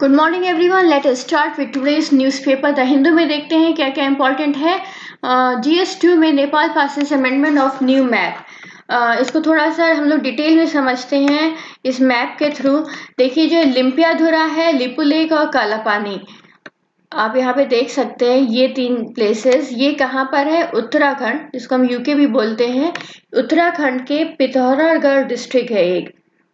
Good morning everyone let us start with today's newspaper the Hindu में देखते हैं क्या क्या इंपॉर्टेंट है। जी एस टू में Nepal passes amendment of new map इसको थोड़ा सा हम लोग डिटेल में समझते हैं इस मैप के थ्रू देखिए जो लिम्पिया धुरा है, लिपू लेक और काला पानी आप यहाँ पे देख सकते हैं ये तीन प्लेसेस ये कहाँ पर है? उत्तराखंड, जिसको हम यूके भी बोलते हैं। उत्तराखंड के पिथौरागढ़ डिस्ट्रिक्ट है एक।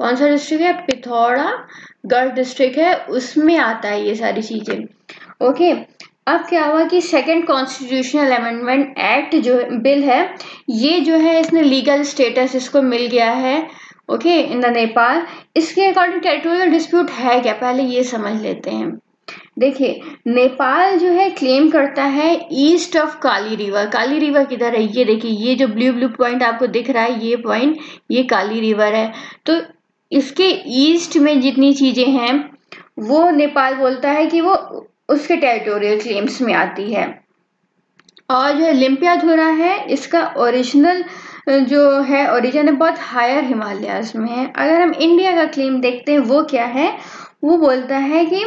कौन सा डिस्ट्रिक्ट है? पिथौरागढ़ डिस्ट्रिक्ट है, उसमें आता है ये सारी चीज़ें। ओके, अब क्या हुआ कि सेकंड कॉन्स्टिट्यूशनल अमेंडमेंट एक्ट जो बिल है, ये जो है, इसने लीगल स्टेटस इसको मिल गया है, ओके, इन द नेपाल। इसके अकॉर्डिंग टेरिटोरियल डिस्प्यूट है क्या? पहले ये समझ लेते हैं। देखिए, नेपाल जो है क्लेम करता है east of Kali river Kali river किधर है? ये देखिए, ये जो ब्लू ब्लू पॉइंट आपको दिख रहा है, ये पॉइंट ये काली रिवर है। तो इसके ईस्ट में जितनी चीज़ें हैं, वो नेपाल बोलता है कि वो उसके टेरिटोरियल क्लेम्स में आती है। और जो लिम्पिया धुरा है, इसका ओरिजिनल जो है ओरिजिन बहुत हायर हिमालयाज में है। अगर हम इंडिया का क्लेम देखते हैं, वो क्या है? वो बोलता है कि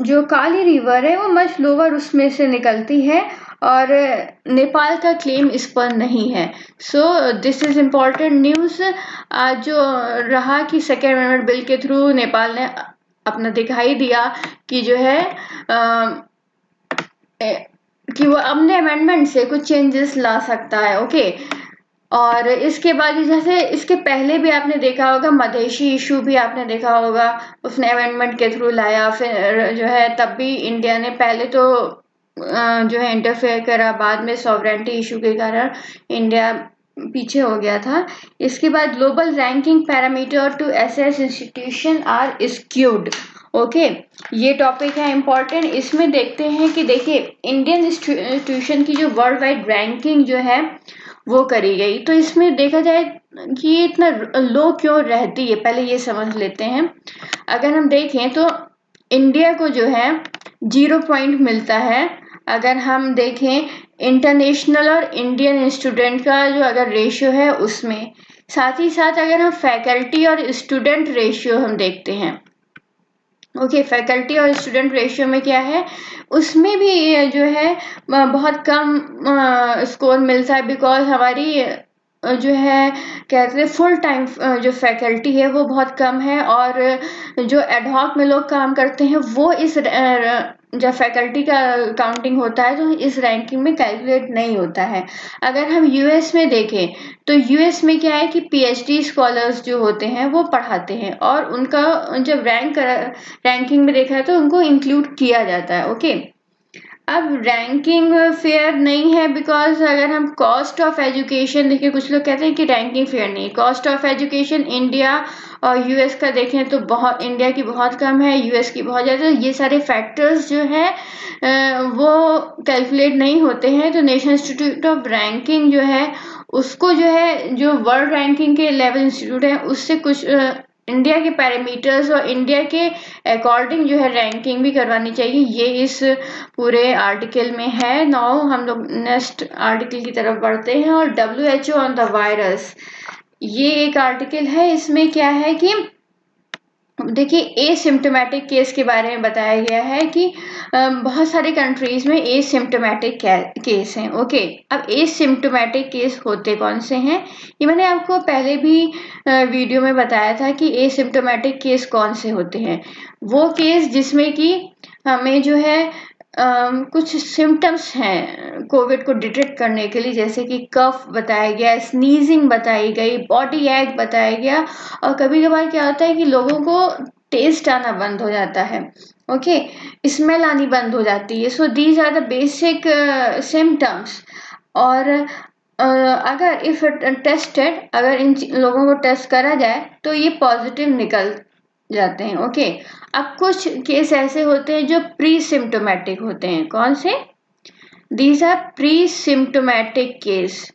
जो काली रिवर है, वो मच लोअर उसमें से निकलती है और नेपाल का क्लेम इस पर नहीं है। So this is important news जो रहा कि सेकेंड अमेंडमेंट बिल के थ्रू नेपाल ने अपना दिखाई दिया कि जो है आ, कि वो अपने अमेंडमेंट से कुछ चेंजेस ला सकता है ओके और इसके बाद जैसे इसके पहले भी आपने देखा होगा मधेशी इशू भी आपने देखा होगा उसने अमेंडमेंट के थ्रू लाया फिर जो है तब भी इंडिया ने पहले तो जो है इंटरफेयर करा, बाद में सॉवरेंटी इशू के कारण इंडिया पीछे हो गया था। इसके बाद global ranking parameter to assess institution are skewed okay ये टॉपिक है इंपॉर्टेंट इसमें देखते हैं कि देखिए इंडियन इंस्टीट्यूशन की जो वर्ल्ड वाइड रैंकिंग जो है, वो करी गई। तो इसमें देखा जाए कि ये इतना लो क्यों रहती है, पहले ये समझ लेते हैं। अगर हम देखें तो इंडिया को जो है ज़ीरो पॉइंट मिलता है। अगर हम देखें इंटरनेशनल और इंडियन स्टूडेंट का जो अगर रेशियो है उसमें, साथ ही साथ अगर हम फैकल्टी और स्टूडेंट रेशियो हम देखते हैं ओके फैकल्टी और स्टूडेंट रेशियो में क्या है, उसमें भी जो है, बहुत कम स्कोर मिलता है बिकॉज़ हमारी जो है, कहते हैं फुल टाइम जो फैकल्टी है, वो बहुत कम है और जो एडहॉक में लोग काम करते हैं, वो इस जब फैकल्टी का काउंटिंग होता है तो इस रैंकिंग में कैलकुलेट नहीं होता है। अगर हम यूएस में देखें तो यूएस में क्या है कि पीएचडी स्कॉलर्स जो होते हैं, वो पढ़ाते हैं और उनका जब रैंक रैंकिंग में देखा है तो उनको इंक्लूड किया जाता है ओके अब रैंकिंग फेयर नहीं है बिकॉज़ अगर हम कॉस्ट ऑफ़ एजुकेशन देखें, कुछ लोग कहते हैं कि रैंकिंग फेयर नहीं कॉस्ट ऑफ़ एजुकेशन इंडिया और यूएस का देखें तो बहुत इंडिया की बहुत कम है यूएस की बहुत ज़्यादा ये सारे फैक्टर्स जो है वो कैलकुलेट नहीं होते हैं। तो नेशनल इंस्टीट्यूट ऑफ़ रैंकिंग जो है, उसको जो है, जो वर्ल्ड रैंकिंग के लेवल इंस्टीट्यूट है, उससे कुछ इंडिया के पैरामीटर्स और इंडिया के अकॉर्डिंग जो है रैंकिंग भी करवानी चाहिए, ये इस पूरे आर्टिकल में है। नाउ हम लोग नेक्स्ट आर्टिकल की तरफ़ बढ़ते हैं और W H O on the virus ये एक आर्टिकल है, इसमें क्या है कि देखिए ए सिम्टोमेटिक केस के बारे में बताया गया है कि बहुत सारे कंट्रीज़ में ए सिम्टोमेटिक केस हैं ओके अब ए सिम्टोमेटिक केस होते कौन से हैं? ये मैंने आपको पहले भी वीडियो में बताया था कि ए सिम्टोमेटिक केस कौन से होते हैं। वो केस जिसमें कि हमें जो है Um, कुछ सिम्टम्स हैं कोविड को डिटेक्ट करने के लिए जैसे कि कफ बताया गया स्नीजिंग बताई गई बॉडी एग बताया गया और कभी कभार क्या होता है कि लोगों को टेस्ट आना बंद हो जाता है ओके स्मेल आनी बंद हो जाती है। So these are the basic symptoms और uh, अगर इफ़ टेस्टेड अगर इन लोगों को टेस्ट करा जाए तो ये पॉजिटिव निकल जाते हैं। ओके अब कुछ केस ऐसे होते हैं जो प्री सिम्टोमेटिक होते हैं। कौन से? These are pre symptomatic case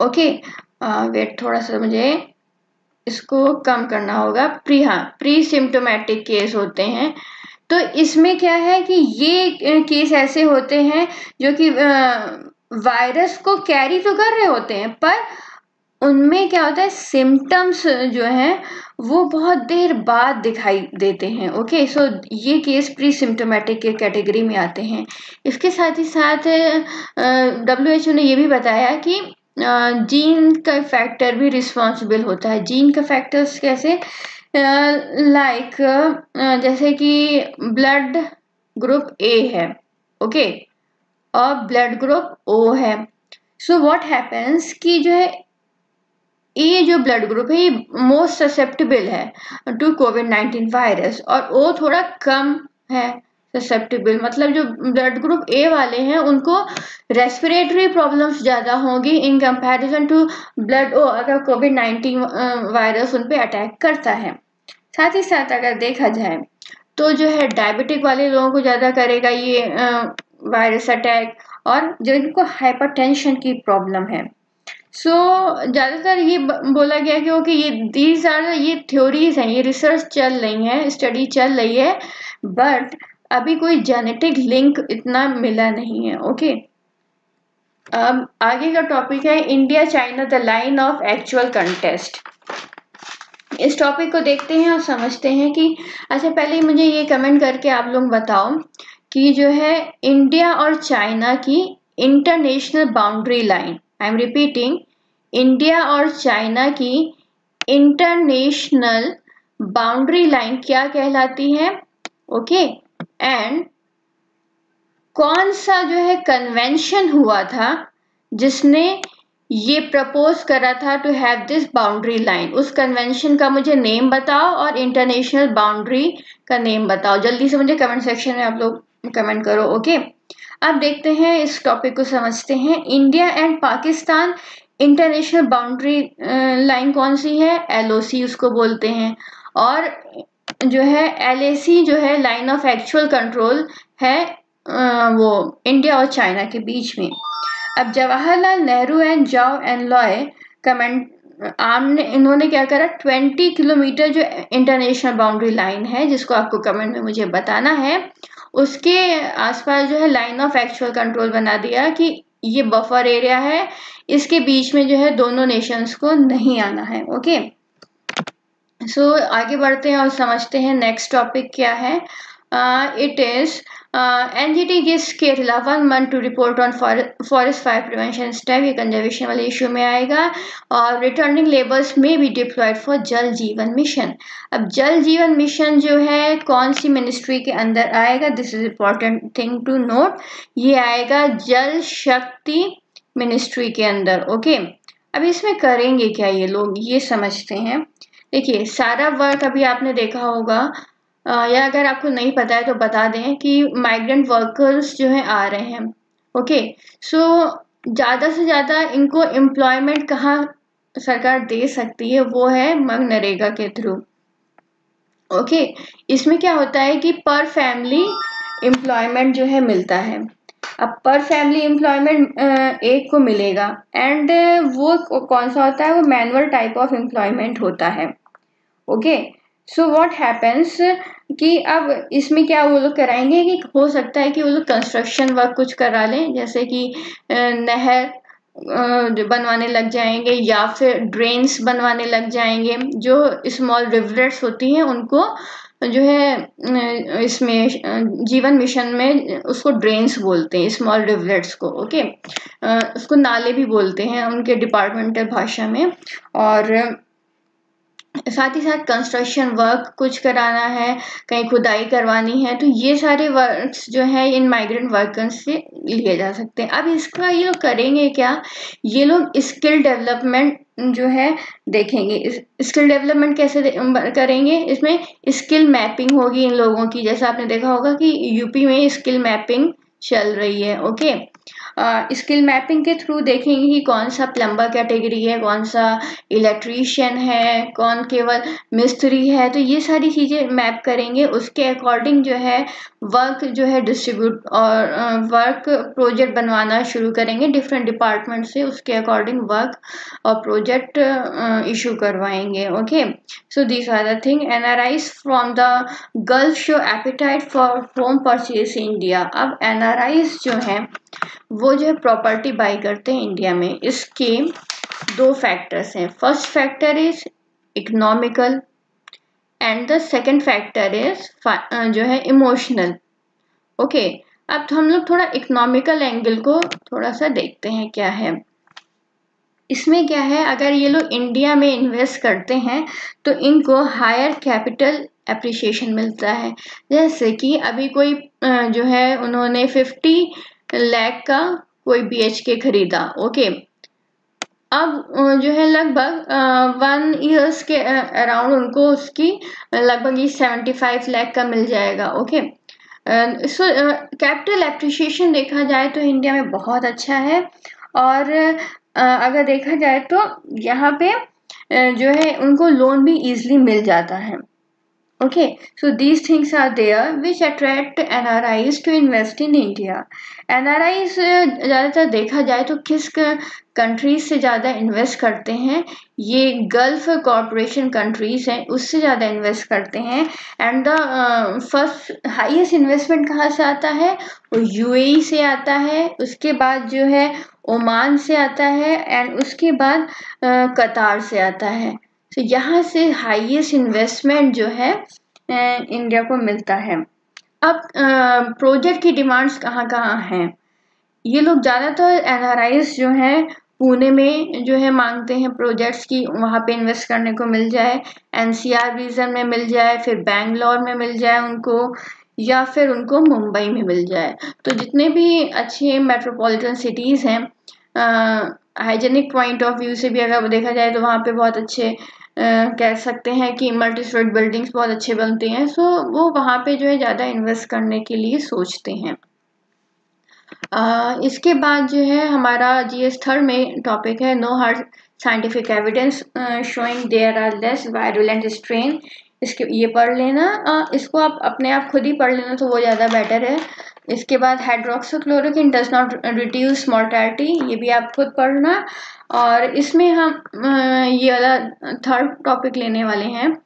okay wait थोड़ा सा मुझे इसको कम करना होगा। प्री हाँ प्री सिम्टोमेटिक केस होते हैं। तो इसमें क्या है कि ये केस ऐसे होते हैं जो कि वायरस को कैरी तो कर रहे होते हैं, पर उनमें क्या होता है सिम्टम्स जो हैं, वो बहुत देर बाद दिखाई देते हैं ओके सो ये केस प्री सिम्टोमेटिक के कैटेगरी में आते हैं। इसके साथ ही साथ डब्ल्यू एच ओ ने ये भी बताया कि जीन का फैक्टर भी रिस्पॉन्सिबल होता है। जीन का फैक्टर्स कैसे? लाइक जैसे कि ब्लड ग्रुप ए है ओके और ब्लड ग्रुप ओ है। सो व्हाट हैपेंस कि जो है ये जो ब्लड ग्रुप है, ये मोस्ट ससेप्टेबल है टू कोविड नाइन्टीन वायरस और ओ थोड़ा कम है ससेप्टेबल मतलब जो ब्लड ग्रुप ए वाले हैं, उनको रेस्पिरेटरी प्रॉब्लम्स ज़्यादा होंगी इन कंपैरिजन टू ब्लड ओ अगर कोविड नाइन्टीन वायरस उन पर अटैक करता है। साथ ही साथ अगर देखा जाए तो जो है डायबिटिक वाले लोगों को ज़्यादा करेगा ये वायरस अटैक और जिनको हाइपरटेंशन की प्रॉब्लम है। सो so, ज़्यादातर ये बोला गया कि ओके ये दीज आर ये थ्योरीज हैं ये रिसर्च चल रही है स्टडी चल रही है बट अभी कोई जेनेटिक लिंक इतना मिला नहीं है ओके अब आगे का टॉपिक है India China the line of actual contest इस टॉपिक को देखते हैं और समझते हैं कि अच्छा पहले मुझे ये कमेंट करके आप लोग बताओ कि जो है इंडिया और चाइना की international boundary line I am repeating India और चाइना की इंटरनेशनल बाउंड्री लाइन क्या कहलाती है? ओके एंड कौन सा जो है कन्वेंशन हुआ था, जिसने ये प्रपोज करा था to have this boundary line उस कन्वेंशन का मुझे नेम बताओ और इंटरनेशनल बाउंड्री का नेम बताओ। जल्दी से मुझे कमेंट सेक्शन में आप लोग कमेंट करो ओके अब देखते हैं, इस टॉपिक को समझते हैं। India and Pakistan international boundary line कौन सी है? एलओसी उसको बोलते हैं। और जो है एलएसी जो है लाइन ऑफ़ एक्चुअल कंट्रोल है वो इंडिया और चाइना के बीच में। अब जवाहरलाल नेहरू एंड जाओ एंड लॉय कमेंट आमने, इन्होंने क्या करा? 20 किलोमीटर जो इंटरनेशनल बाउंड्री लाइन है, जिसको आपको कमेंट में मुझे बताना है। उसके आसपास जो है लाइन ऑफ़ एक्चुअल कंट्रोल बना दिया कि ये बफर एरिया है इसके बीच में जो है दोनों नेशंस को नहीं आना है ओके सो so, आगे बढ़ते हैं और समझते हैं नेक्स्ट टॉपिक क्या है? It is NGT gives Kerala one month to report on forest fire prevention step ये कंजर्वेशन वाले इशू में आएगा और रिटर्निंग लेबर्स में be deployed for Jal Jeevan mission अब जल जीवन मिशन जो है कौन सी मिनिस्ट्री के अंदर आएगा this is important thing to note ये आएगा जल शक्ति मिनिस्ट्री के अंदर ओके अब इसमें करेंगे क्या ये लोग ये समझते हैं देखिए सारा वर्क अभी आपने देखा होगा या अगर आपको नहीं पता है तो बता दें कि माइग्रेंट वर्कर्स जो हैं आ रहे हैं ओके सो ज़्यादा से ज़्यादा इनको एम्प्लॉयमेंट कहाँ सरकार दे सकती है, वो है मनरेगा के थ्रू ओके इसमें क्या होता है कि पर फैमिली एम्प्लॉयमेंट जो है मिलता है। अब पर फैमिली एम्प्लॉयमेंट एक को मिलेगा एंड वो कौन सा होता है? वो मैनुअल टाइप ऑफ़ एम्प्लॉयमेंट होता है ओके सो व्हाट हैपेंस कि अब इसमें क्या वो लोग कराएँगे कि हो सकता है कि वो लोग कंस्ट्रक्शन वर्क कुछ करा लें, जैसे कि नहर बनवाने लग जाएँगे या फिर ड्रेन्स बनवाने लग जाएँगे, जो स्मॉल रिवलेट्स होती हैं, उनको जो है इसमें जीवन मिशन में उसको ड्रेन्स बोलते हैं स्मॉल रिवलेट्स को ओके उसको नाले भी बोलते हैं उनके डिपार्टमेंटल भाषा में, और साथ ही साथ कंस्ट्रक्शन वर्क कुछ कराना है, कहीं खुदाई करवानी है तो ये सारे वर्क्स जो है, इन माइग्रेंट वर्कर्स से लिए जा सकते हैं। अब इसका ये लोग करेंगे क्या? ये लोग स्किल डेवलपमेंट जो है, देखेंगे। स्किल डेवलपमेंट कैसे करेंगे? इसमें स्किल मैपिंग होगी इन लोगों की। जैसा आपने देखा होगा कि यूपी में स्किल मैपिंग चल रही है ओके स्किल मैपिंग के थ्रू देखेंगे कि कौन सा प्लम्बर कैटेगरी है, कौन सा इलेक्ट्रीशियन है, कौन केवल मिस्त्री है तो ये सारी चीज़ें मैप करेंगे। उसके अकॉर्डिंग जो है वर्क जो है डिस्ट्रीब्यूट और वर्क प्रोजेक्ट बनवाना शुरू करेंगे। डिफरेंट डिपार्टमेंट से उसके अकॉर्डिंग वर्क और प्रोजेक्ट इशू करवाएँगे okay so this are the thing NRIs from the girls show appetite for home purchase India अब एनआरआईज जो हैं वो जो है प्रॉपर्टी बाई करते हैं इंडिया में इसके दो फैक्टर्स हैं। First factor is economical and the second factor is जो है इमोशनल ओके okay, अब तो हम लोग थोड़ा इकोनॉमिकल एंगल को थोड़ा सा देखते हैं क्या है। इसमें क्या है अगर ये लोग इंडिया में इन्वेस्ट करते हैं तो इनको हायर कैपिटल अप्रिशिएशन मिलता है। जैसे कि अभी कोई जो है उन्होंने फिफ्टी लैख का कोई बी एच के खरीदा ओके अब जो है लगभग वन ईयर्स के अराउंड उनको उसकी लगभग ये सेवेंटी फाइव लैख का मिल जाएगा ओके सो कैपिटल एप्रिशिएशन देखा जाए तो इंडिया में बहुत अच्छा है और uh, अगर देखा जाए तो यहाँ पे uh, जो है उनको लोन भी इजीली मिल जाता है। Okay, so these things are there which attract NRIs to invest in India. NRIs ज़्यादातर देखा जाए तो किस कंट्रीज़ से ज़्यादा इन्वेस्ट करते हैं? ये गल्फ कॉरपोरेशन कंट्रीज़ हैं, उससे ज़्यादा इन्वेस्ट करते हैं. And the first highest investment कहाँ से आता है? वो यूएई से आता है, उसके बाद जो है ओमान से आता है एंड उसके बाद कतार से आता है. तो यहाँ से हाईएस्ट इन्वेस्टमेंट जो है इंडिया को मिलता है। अब प्रोजेक्ट की डिमांड्स कहाँ कहाँ हैं? ये लोग ज़्यादातर एन जो हैं, पुणे में जो है मांगते हैं प्रोजेक्ट्स की, वहाँ पे इन्वेस्ट करने को मिल जाए। एनसीआर रीजन में मिल जाए, फिर बैंगलोर में मिल जाए उनको, या फिर उनको मुंबई में मिल जाए। तो जितने भी अच्छे मेट्रोपॉलिटन सिटीज़ हैं हाइजेनिक पॉइंट ऑफ़ व्यू से भी अगर देखा जाए तो वहाँ पे बहुत अच्छे कह सकते हैं कि मल्टी स्टोरेज बिल्डिंग्स बहुत अच्छे बनते हैं सो वो वहाँ पे जो है ज़्यादा इन्वेस्ट करने के लिए सोचते हैं। इसके बाद जो है हमारा जी एस थर्ड में टॉपिक है no hard scientific evidence showing there are less virulent strain इसके, ये पढ़ लेना। इसको आप अपने आप खुद ही पढ़ लेना तो वो ज़्यादा बेटर है। इसके बाद hydroxychloroquine does not reduce mortality ये भी आप खुद पढ़ना। और इसमें हम ये वाला थर्ड टॉपिक लेने वाले हैं।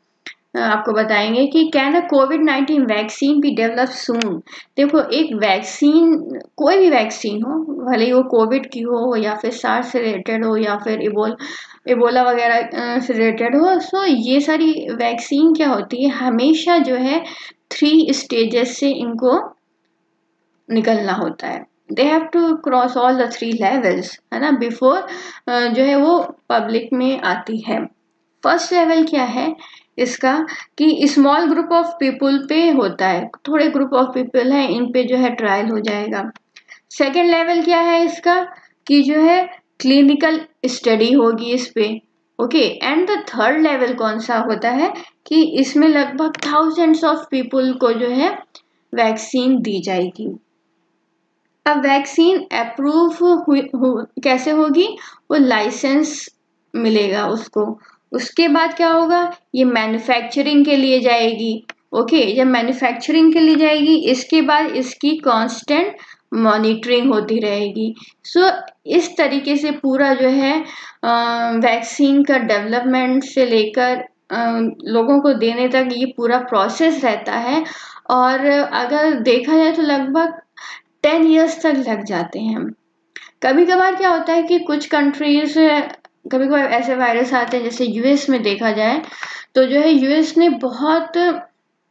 आपको बताएँगे कि can a COVID nineteen vaccine भी डेवलप सून देखो, एक वैक्सीन कोई भी वैक्सीन हो, भले ही वो कोविड की हो या फिर सार से रिलेटेड हो या फिर इबोल इबोला वगैरह से रिलेटेड हो सो ये सारी वैक्सीन क्या होती है? हमेशा जो है थ्री स्टेजेस से इनको निकलना होता है। They have to cross all the three levels है ना? बिफोर जो है वो पब्लिक में आती है। फ़र्स्ट लेवल क्या है? इसका कि स्मॉल ग्रुप ऑफ़ पीपल पे होता है। थोड़े ग्रुप ऑफ़ पीपल हैं, इन पे जो है ट्रायल हो जाएगा। सेकेंड लेवल क्या है इसका? कि जो है क्लिनिकल स्टडी होगी इस पे। Okay and the third level कौन सा होता है? कि इसमें लगभग थाउजेंड्स ऑफ़ पीपल को जो है वैक्सीन दी जाएगी। अब वैक्सीन अप्रूव हुई हो, कैसे होगी? वो लाइसेंस मिलेगा उसको। उसके बाद क्या होगा? ये मैन्युफैक्चरिंग के लिए जाएगी। ओके जब मैन्युफैक्चरिंग के लिए जाएगी इसके बाद इसकी कांस्टेंट मॉनिटरिंग होती रहेगी। सो so, इस तरीके से पूरा जो है वैक्सीन का डेवलपमेंट से लेकर लोगों को देने तक ये पूरा प्रोसेस रहता है। और अगर देखा जाए तो लगभग टेन ईयर्स तक लग जाते हैं कभी कभार क्या होता है कि कुछ कंट्रीज़ कभी कभार ऐसे वायरस आते हैं, जैसे यूएस में देखा जाए तो जो है यूएस ने बहुत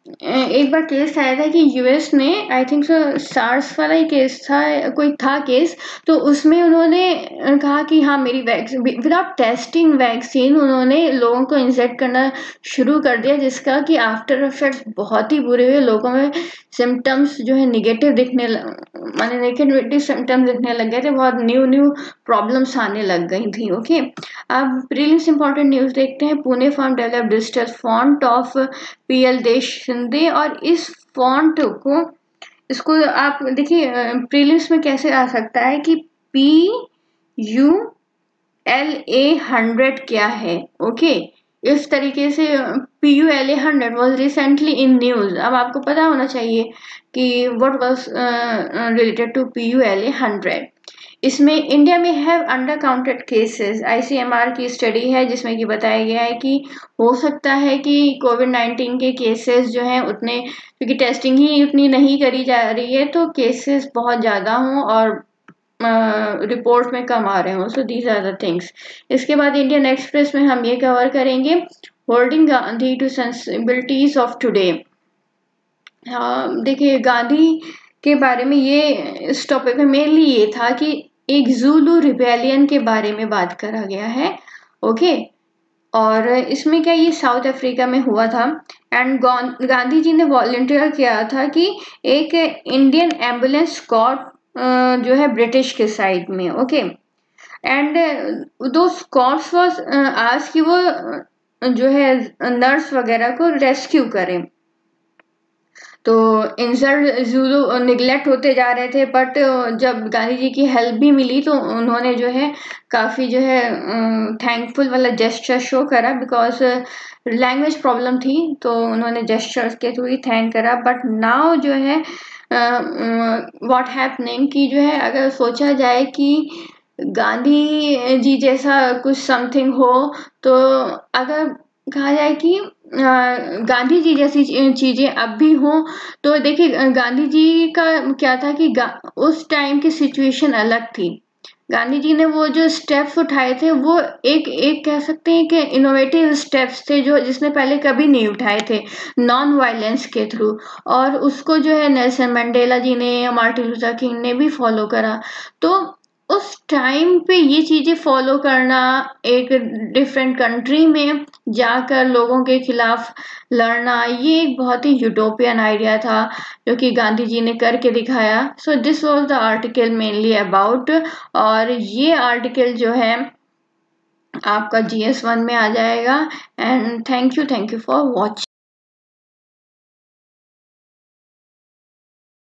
एक बार केस आया था कि यूएस ने आई थिंक सो सार्स वाला ही केस था, कोई था केस तो उसमें उन्होंने कहा कि हाँ मेरी वैक्सीन विदाउट टेस्टिंग वैक्सीन उन्होंने लोगों को इंजेक्ट करना शुरू कर दिया, जिसका कि आफ्टर इफ़ेक्ट बहुत ही बुरे हुए, लोगों में सिम्टम्स जो है निगेटिव दिखने माने नेगेटिव सिम्टम्स दिखने लग गए थे, बहुत न्यू न्यू प्रॉब्लम्स आने लग गई थी ओके अब प्रीलिम्स इंपॉर्टेंट न्यूज़ देखते हैं, Pune firm develop digital font of P L देश शिंदे और इस फॉन्ट को, इसको आप देखिए प्रीलिम्स में कैसे आ सकता है कि P U L A hundred क्या है ओके इस तरीके से P U L A hundred was recently in news अब आपको पता होना चाहिए कि what was related to P U L A hundred इसमें इंडिया में have undercounted cases ICMR की स्टडी है जिसमें कि बताया गया है कि हो सकता है कि कोविड नाइन्टीन के केसेस जो हैं उतने क्योंकि टेस्टिंग ही उतनी नहीं करी जा रही है तो केसेस बहुत ज़्यादा हों और रिपोर्ट uh, में कम आ रहे हो. So these are the things इसके बाद इंडियन एक्सप्रेस में हम ये कवर करेंगे holding Gandhi to sensibilities of today देखिए गांधी के बारे में ये इस टॉपिक में मेनली ये था कि एक जूलू रिबेलियन के बारे में बात करा गया है ओके और इसमें क्या ये साउथ अफ्रीका में हुआ था? एंड गांधी जी ने वॉल्टियर किया था कि एक इंडियन एंबुलेंस स्कॉट जो है ब्रिटिश के साइड में ओके एंड दो स्कॉट्स वॉज़ आज की वो जो है नर्स वगैरह को रेस्क्यू करें। तो इंसल्ट जूलू निगलेक्ट होते जा रहे थे बट जब गांधी जी की हेल्प भी मिली तो उन्होंने जो है काफ़ी जो है थैंकफुल वाला जेस्चर शो करा बिकॉज़ लैंग्वेज प्रॉब्लम थी तो उन्होंने जेस्चर्स के थ्रू ही थैंक करा। बट नाउ जो है व्हाट हैपनिंग कि जो है, अगर सोचा जाए कि गांधी जी जैसा कुछ समथिंग हो तो अगर कहा जाए कि गांधी जी जैसी चीज़ें अब भी हों तो देखिए गांधी जी का क्या था कि उस टाइम की सिचुएशन अलग थी। गांधी जी ने वो जो स्टेप्स उठाए थे, वो एक एक कह सकते हैं कि इनोवेटिव स्टेप्स थे, जो जिसने पहले कभी नहीं उठाए थे नॉन वायलेंस के थ्रू और उसको जो है नेल्सन मंडेला जी ने या मार्टिन लूथर किंग ने भी फॉलो करा। तो उस टाइम पे ये चीज़ें फॉलो करना एक डिफरेंट कंट्री में जाकर लोगों के खिलाफ लड़ना, ये एक बहुत ही यूटोपियन आइडिया था जो कि गांधी जी ने करके दिखाया। So this was the article mainly about और ये आर्टिकल जो है आपका जी एस वन में आ जाएगा। And thank you thank you for watching